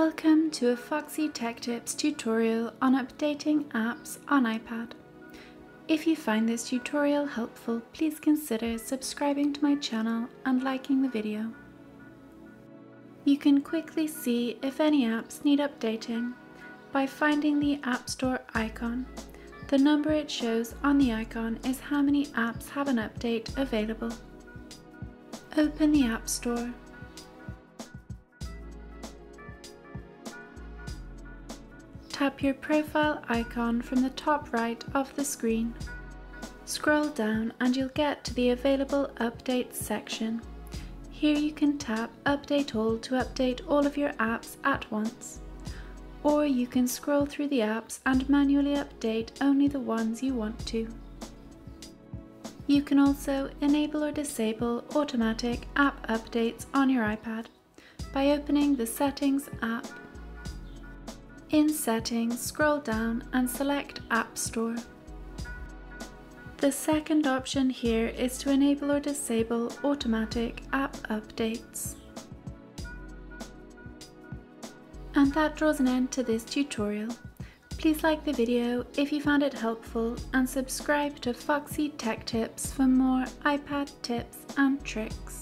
Welcome to a Foxy Tech Tips tutorial on updating apps on iPad. If you find this tutorial helpful, please consider subscribing to my channel and liking the video. You can quickly see if any apps need updating by finding the App Store icon. The number it shows on the icon is how many apps have an update available. Open the App Store tap your profile icon from the top right of the screen. Scroll down and you'll get to the available updates section. Here you can tap Update All to update all of your apps at once. Or you can scroll through the apps and manually update only the ones you want to. You can also enable or disable automatic app updates on your iPad by opening the Settings app in Settings, scroll down and select App Store. The second option here is to enable or disable automatic app updates. And that draws an end to this tutorial. Please like the video if you found it helpful and subscribe to Foxy Tech Tips for more iPad tips and tricks.